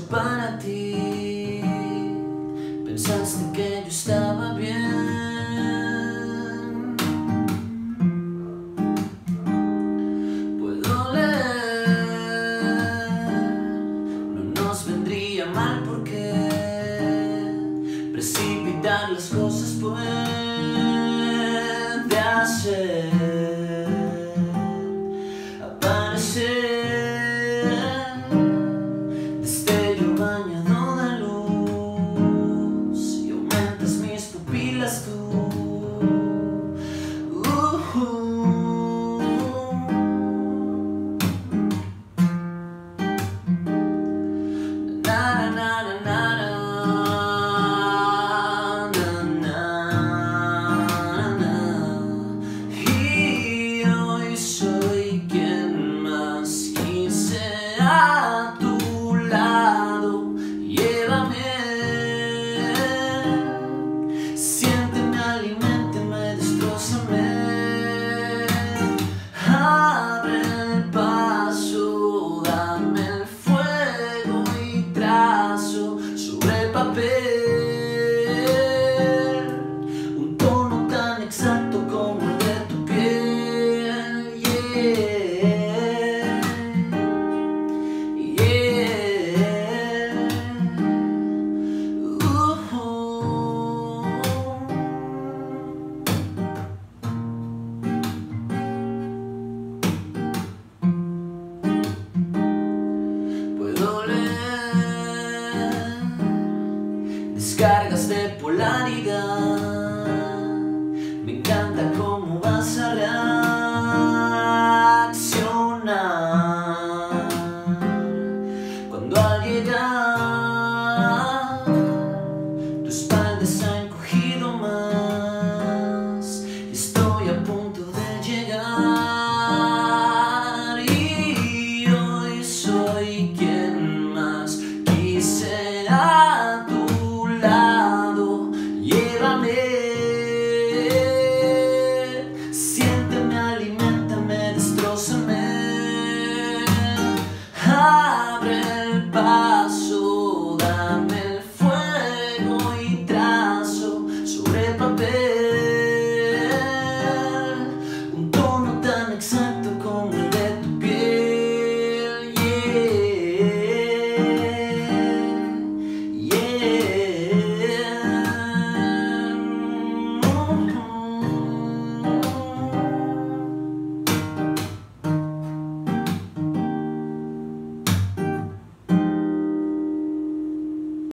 para ti. Pensaste que yo estaba bien. Puedo leer, no nos vendría mal porque precipitar las cosas pues. vida. Me encanta